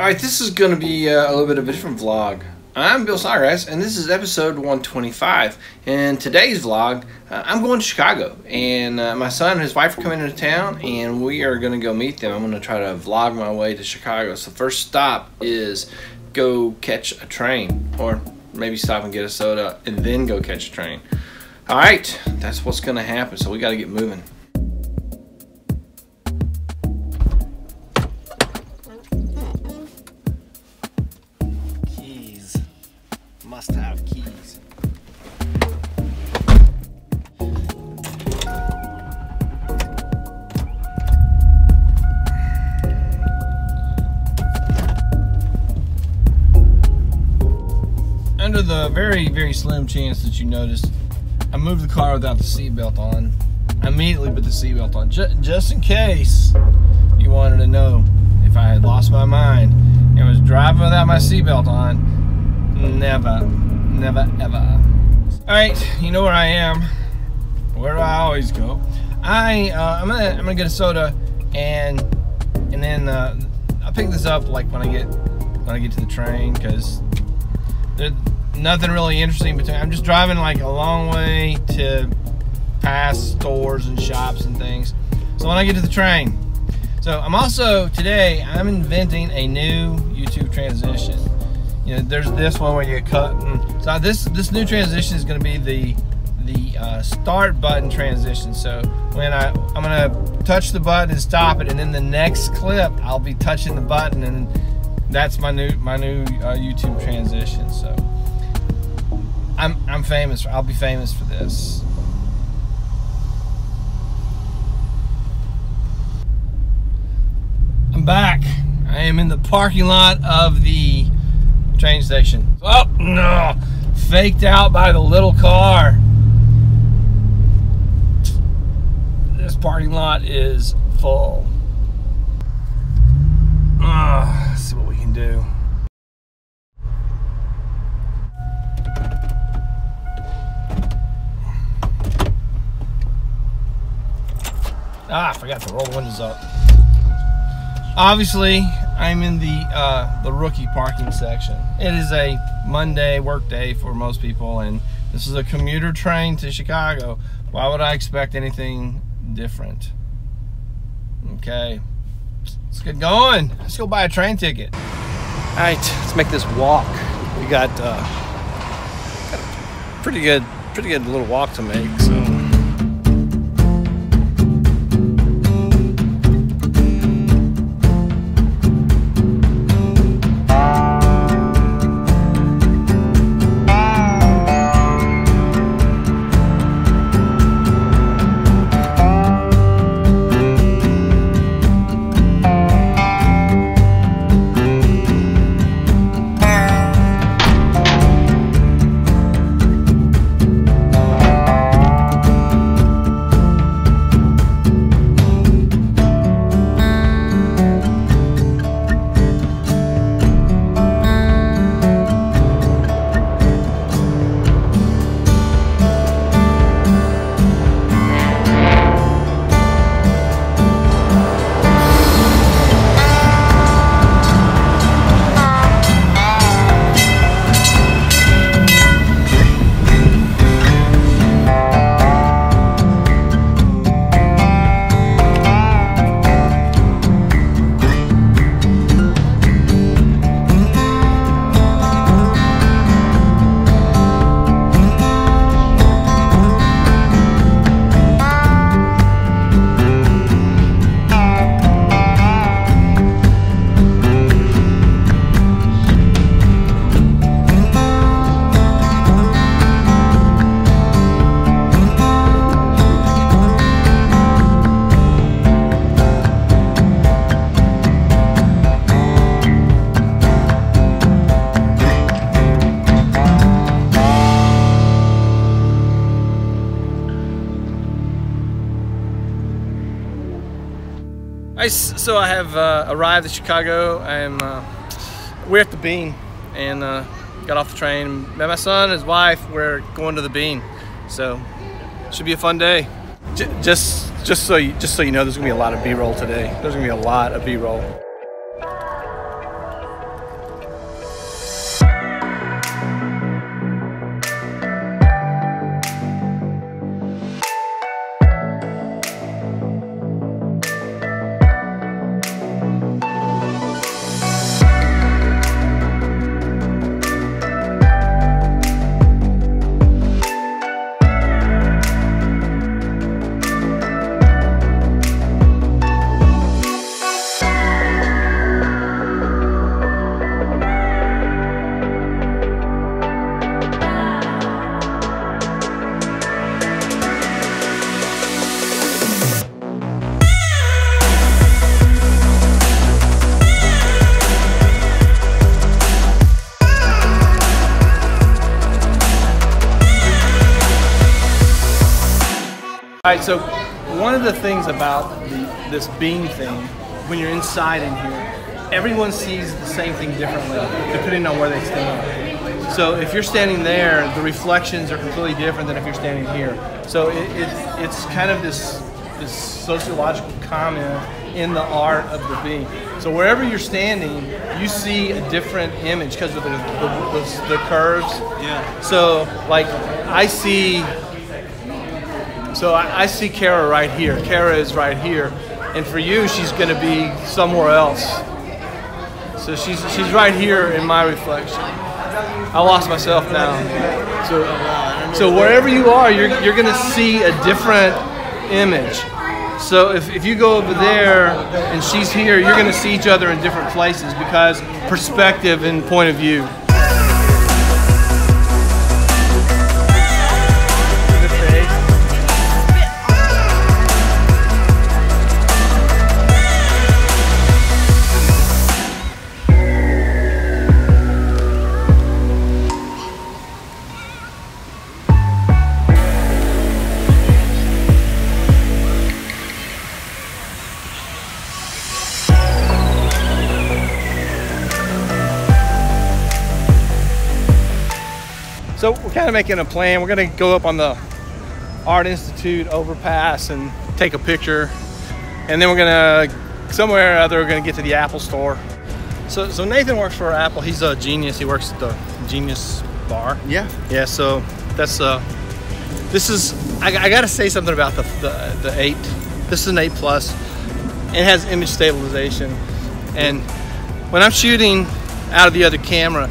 Alright, this is going to be uh, a little bit of a different vlog. I'm Bill Snodgrass, and this is episode 125. In today's vlog, uh, I'm going to Chicago, and uh, my son and his wife are coming into town, and we are going to go meet them. I'm going to try to vlog my way to Chicago. So, first stop is go catch a train, or maybe stop and get a soda, and then go catch a train. Alright, that's what's going to happen, so we got to get moving. Must have keys. Under the very, very slim chance that you noticed, I moved the car without the seatbelt on. I immediately put the seatbelt on, ju- just in case you wanted to know if I had lost my mind and was driving without my seatbelt on. Never, never, ever. All right, you know where I am. Where do I always go? I uh, I'm gonna I'm gonna get a soda and and then uh, I'll pick this up like when I get when I get to the train because there's nothing really interesting between. I'm just driving like a long way to past stores and shops and things. So when I get to the train, so I'm also today I'm inventing a new YouTube transition. You know, there's this one where you cut. And, so this this new transition is going to be the the uh, start button transition. So when I I'm gonna touch the button and stop it, and then the next clip I'll be touching the button, and that's my new my new uh, YouTube transition. So I'm I'm famous. I'll be famous for this. I'm back. I am in the parking lot of the train station. Oh no! Faked out by the little car. This parking lot is full. Ah, let's see what we can do. Ah, I forgot to roll the windows up. Obviously, I'm in the uh, the rookie parking section. It is a Monday work day for most people, and this is a commuter train to Chicago. Why would I expect anything different? Okay, let's get going. Let's go buy a train ticket. All right, let's make this walk. We got, uh, got a pretty good, pretty good little walk to make. So. So I have uh, arrived at Chicago. I'm uh, we're at the Bean and uh, got off the train. Met my son his wife. We're going to the Bean, so should be a fun day. J just just so you, just so you know, there's gonna be a lot of B-roll today. There's gonna be a lot of B-roll. Right, so one of the things about the, this Bean thing, when you're inside in here, everyone sees the same thing differently depending on where they stand. So if you're standing there, the reflections are completely different than if you're standing here. So it, it, it's kind of this, this sociological comment in the art of the Bean. So wherever you're standing, you see a different image because of the, the, the, the curves. Yeah. So like I see so I, I see Kara right here. Kara is right here. And for you, she's going to be somewhere else. So she's, she's right here in my reflection. I lost myself now. So, so wherever you are, you're, you're going to see a different image. So if, if you go over there and she's here, you're going to see each other in different places because perspective and point of view. We're kind of making a plan. We're gonna go up on the Art Institute overpass and take a picture. And then we're gonna, somewhere or other, we're gonna get to the Apple store. So, so Nathan works for Apple. He's a genius. He works at the Genius Bar. Yeah. Yeah, so that's, uh, this is, I, I gotta say something about the, the, the 8. This is an 8 Plus. It has image stabilization. And when I'm shooting out of the other camera,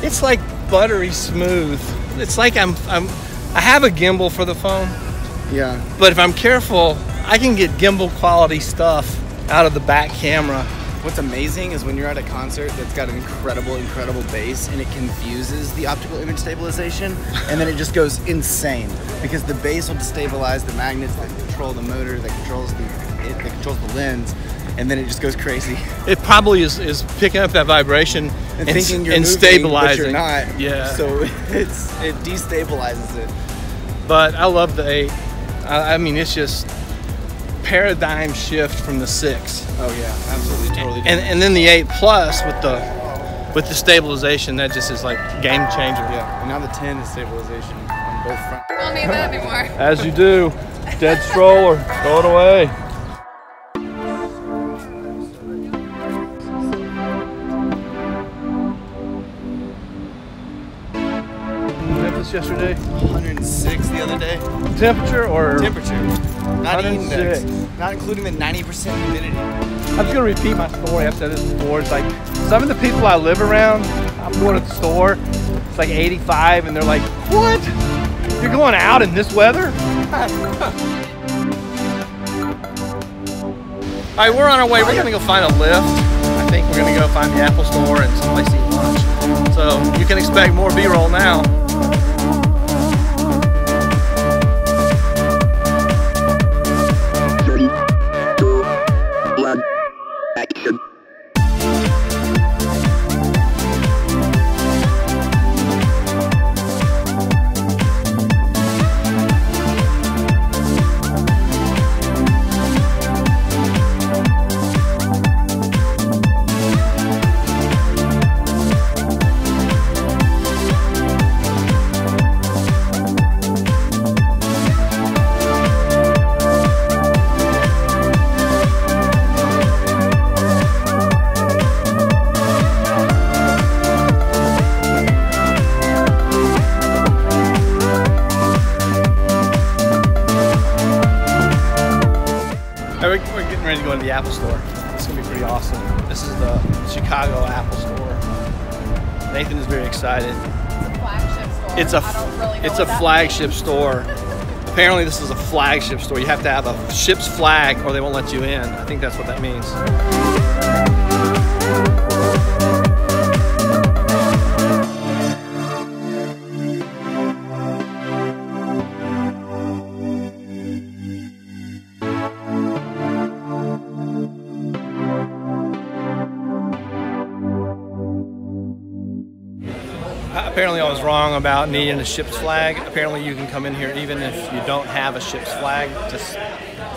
it's like buttery smooth. It's like I'm, I'm I have a gimbal for the phone, Yeah. but if I'm careful, I can get gimbal quality stuff out of the back camera. What's amazing is when you're at a concert that's got an incredible, incredible bass and it confuses the optical image stabilization, and then it just goes insane because the bass will destabilize the magnets that control the motor, that controls the it, that controls the lens, and then it just goes crazy. It probably is, is picking up that vibration And, and, thinking you're and moving, stabilizing. but you're not. Yeah. So it's it destabilizes it. but I love the eight. I, I mean, it's just paradigm shift from the six. Oh yeah, absolutely, totally. and and then the eight plus with the with the stabilization that just is like game changer yeah, and now the 10 is stabilization on both fronts. don't need that anymore. as you do dead stroller throw it away yesterday 106 the other day. temperature or Temperature, not 106. index, not including the 90% humidity. I'm just gonna repeat my story. I've said this before. It's like some of the people I live around. I'm going to the store. It's like 85, and they're like, "What? You're going out in this weather?" All right, we're on our way. We're gonna go find a lift. I think we're gonna go find the Apple Store and someplace to eat lunch. So you can expect more B-roll now. Getting ready to go to the Apple Store. It's gonna be pretty awesome. This is the Chicago Apple Store. Nathan is very excited. Flagship store. It's a really it's a flagship means. store. Apparently, this is a flagship store. You have to have a ship's flag, or they won't let you in. I think that's what that means. Apparently I was wrong about needing a ship's flag. Apparently you can come in here even if you don't have a ship's flag. Just,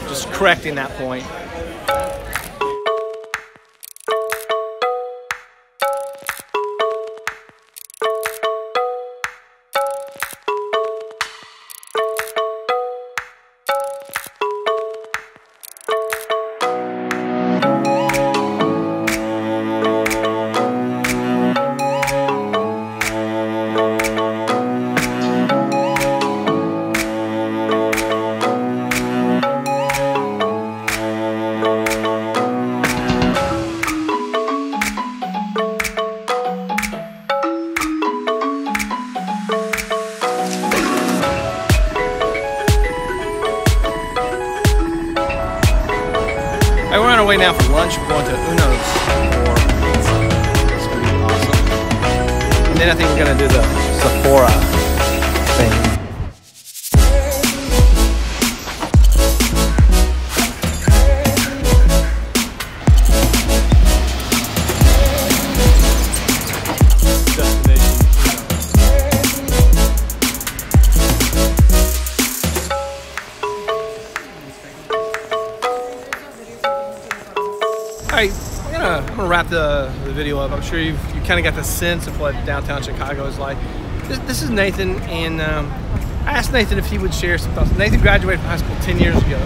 just correcting that point. Then I think we're gonna do the Sephora wrap the, the video up. I'm sure you've you kind of got the sense of what downtown Chicago is like. This, this is Nathan, and um, I asked Nathan if he would share some thoughts. Nathan graduated from high school 10 years ago,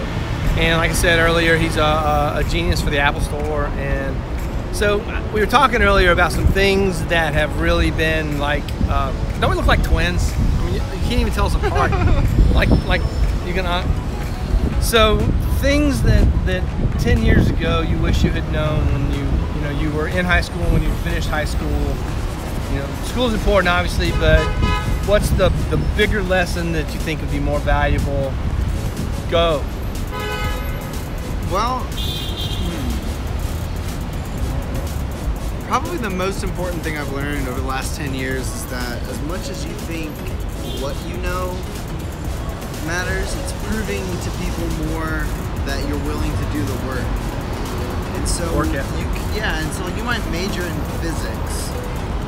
and like I said earlier, he's a, a, genius for the Apple Store. And so uh, we were talking earlier about some things that have really been like, uh, don't we look like twins? I mean, you, you can't even tell us apart. like, like you gonna. So things that that 10 years ago you wish you had known when you know you were in high school when you finished high school. You know, school's important obviously, but what's the the bigger lesson that you think would be more valuable? Go. Well, hmm. probably the most important thing I've learned over the last 10 years is that as much as you think what you know matters, it's proving to people more that you're willing to do the work. And so Work you ethic. Yeah, and so you might major in physics,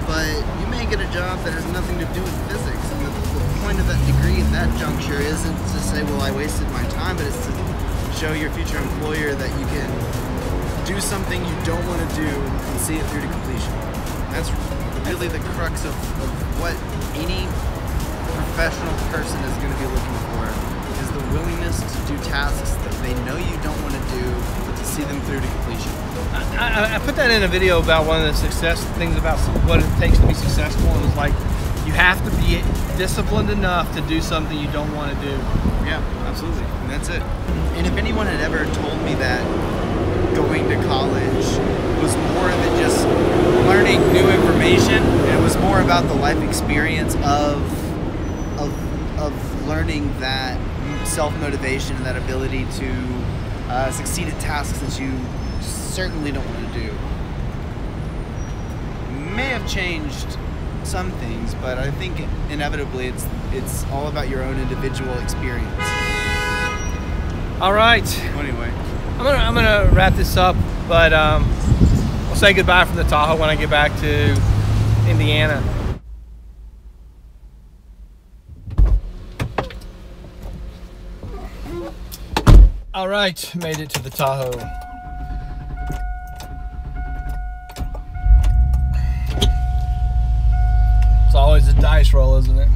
but you may get a job that has nothing to do with physics. And the, the point of that degree at that juncture isn't to say, well, I wasted my time, but it's to show your future employer that you can do something you don't want to do and see it through to completion. That's really the crux of, of what any professional person is going to be looking for is the willingness to do tasks that they know you don't want to do, but to see them through to completion. I, I- I put that in a video about one of the success things about what it takes to be successful, and it's like you have to be disciplined enough to do something you don't want to do. Yeah, absolutely. And that's it. And if anyone had ever told me that going to college was more than just learning new information, it was more about the life experience of of of learning that self motivation and that ability to uh, succeed at tasks that you certainly don't want to do. May have changed some things, but I think inevitably it's it's all about your own individual experience. All right. Anyway, I'm gonna I'm gonna wrap this up, but um, I'll say goodbye from the Tahoe when I get back to Indiana. All right, made it to the Tahoe. It's always a dice roll, isn't it?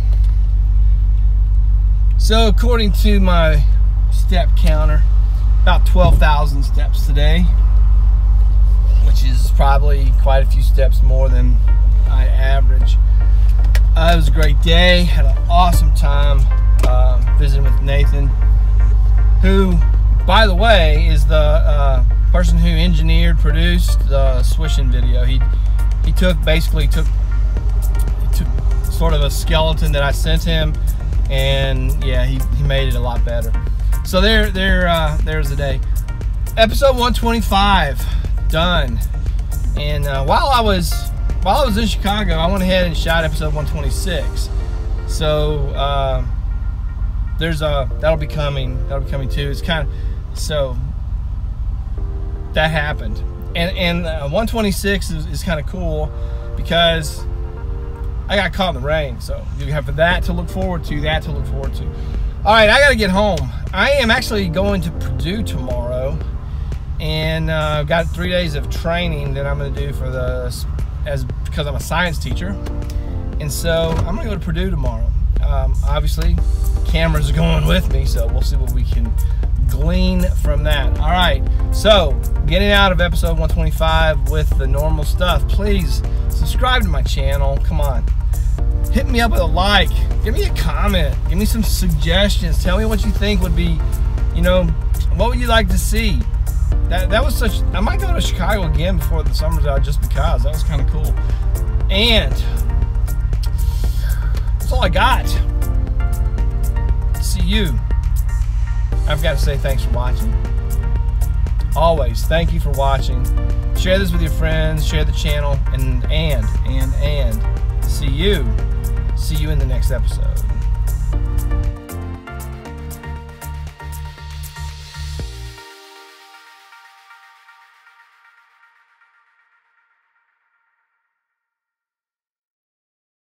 So, according to my step counter, about 12,000 steps today, which is probably quite a few steps more than I average. Uh, it was a great day. Had an awesome time um, visiting with Nathan, who, by the way, is the uh, person who engineered, produced the swishing video. He he took basically took took sort of a skeleton that I sent him, and yeah, he, he made it a lot better. So there, there, uh, there's the day. Episode 125 done. And uh, while I was while I was in Chicago, I went ahead and shot episode 126. So uh, there's a that'll be coming. That'll be coming too. It's kind of so that happened, and and uh, 126 is, is kind of cool because I got caught in the rain. So you have that to look forward to, that to look forward to. All right, I got to get home. I am actually going to Purdue tomorrow, and uh, I've got three days of training that I'm going to do for the as because I'm a science teacher, and so I'm going to go to Purdue tomorrow. Um, obviously, cameras are going with me, so we'll see what we can glean from that. All right, so getting out of episode 125 with the normal stuff. Please subscribe to my channel. Come on, hit me up with a like, give me a comment, give me some suggestions. Tell me what you think would be, you know, what would you like to see? That that was such. I might go to Chicago again before the summer's out, just because that was kind of cool. And that's all I got. See you. I've got to say thanks for watching. Always, thank you for watching. Share this with your friends. Share the channel, and and and and see you. See you in the next episode.